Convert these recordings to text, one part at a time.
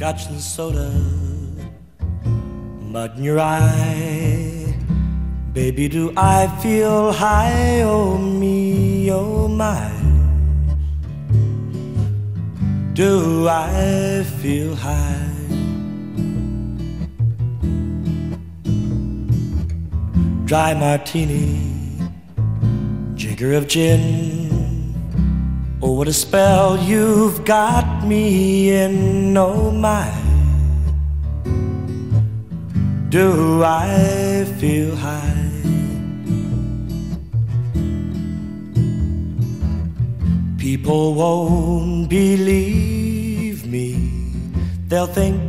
got some soda, mud in your eye. Baby, do I feel high? Oh, me, oh, my. Do I feel high? Dry martini, jigger of gin. Oh, what a spell you've got me in, oh my. Do I feel high? People won't believe me. They'll think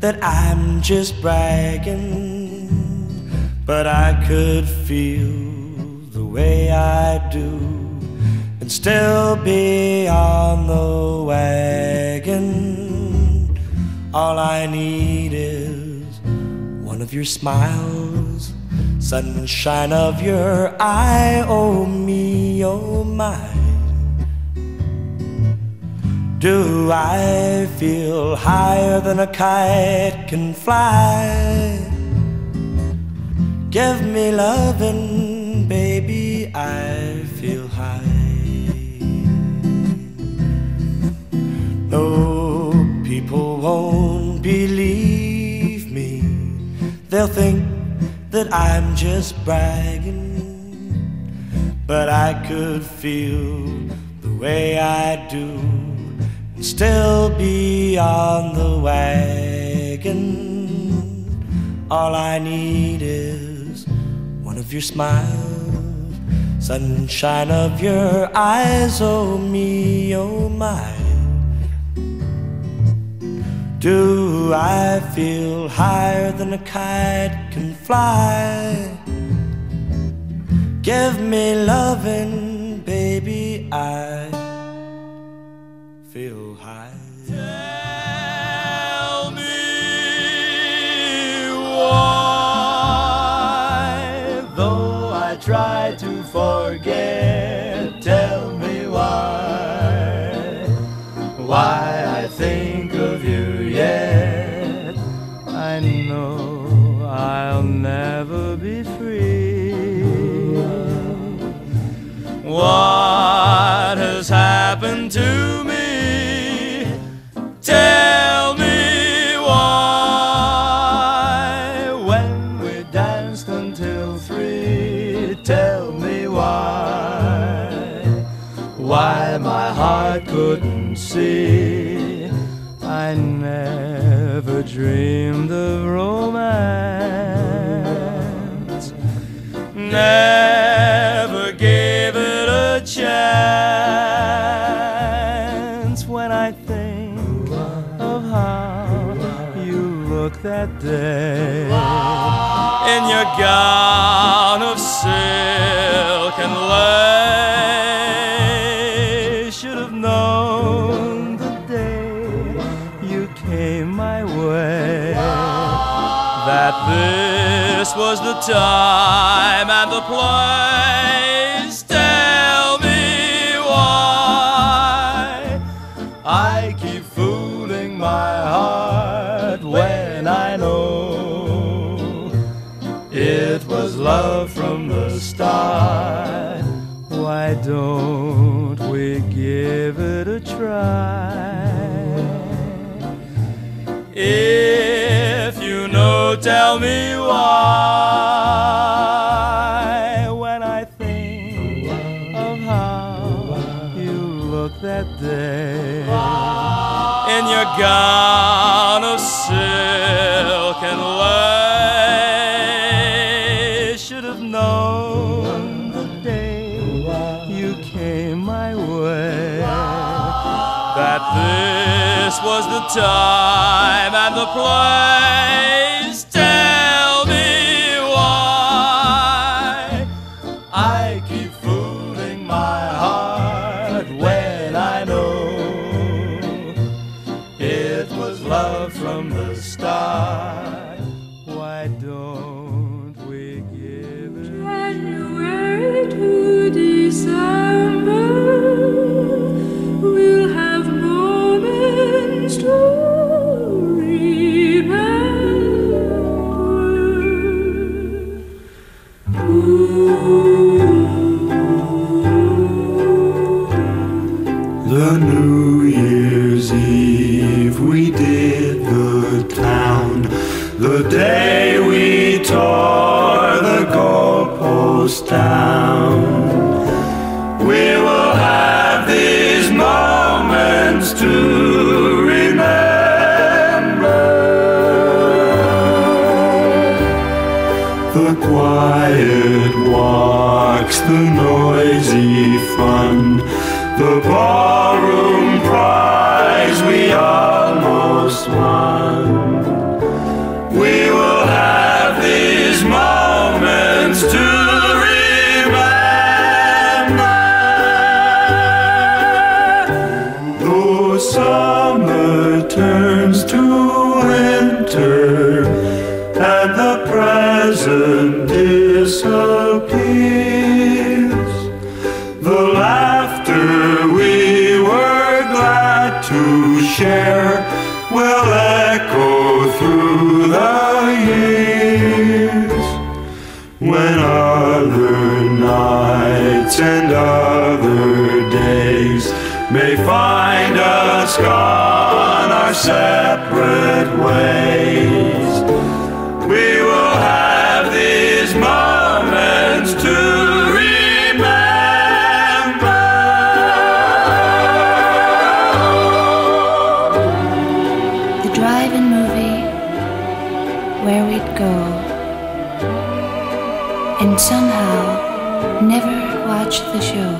that I'm just bragging. But I could feel the way I do still be on the wagon. All I need is one of your smiles, sunshine of your eye. Oh, me, oh, my. Do I feel higher than a kite can fly? Give me lovin', baby, I feel high. They'll think that I'm just bragging. But I could feel the way I do and still be on the wagon. All I need is one of your smiles, sunshine of your eyes, oh me, oh my. Do I feel higher than a kite can fly? Give me loving, baby, I feel high. To me? Tell me why. When we danced until three, tell me why. Why my heart couldn't see. I never dreamed of romance. Never that day in your gown of silk and lace. Should have known the day you came my way that this was the time and the place. Tell me why I keep fooling my heart love from the start. Why don't we give it a try? If you know, tell me why. When I think of how you looked that day in your gown of silk and lace, was the time and the place. The noisy fun, the ballroom prize we almost won. We will have these moments to remember. Though summer turns to winter and the present disappears, share will echo through the years when other nights and other days may find us gone our separate ways. Watch the show.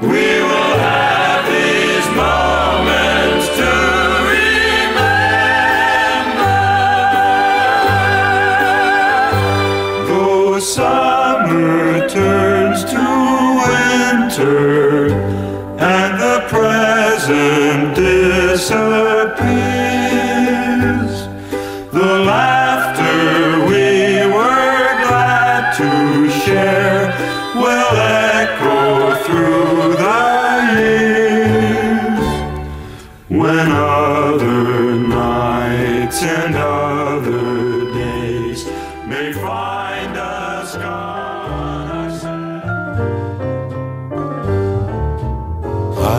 We will have these moments to remember. Though summer turns to winter and the present disappears,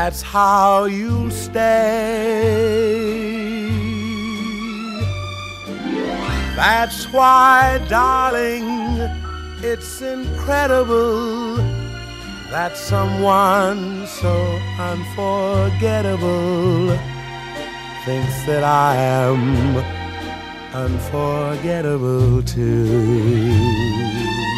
that's how you'll stay. That's why, darling, it's incredible that someone so unforgettable thinks that I am unforgettable too.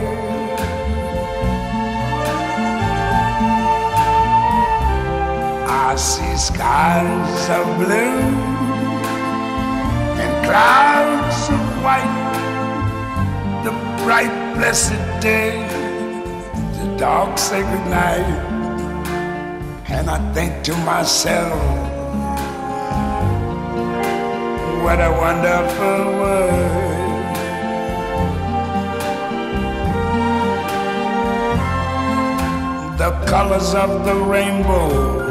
I see skies of blue and clouds of white, the bright, blessed day, the dark, sacred night. And I think to myself, what a wonderful world. The colors of the rainbow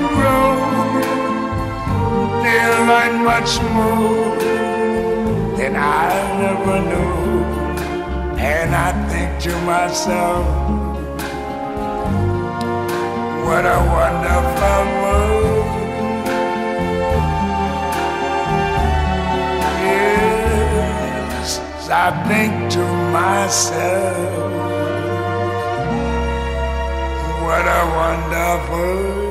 they much more than I ever knew. And I think to myself, what a wonderful world. Yes, I think to myself, what a wonderful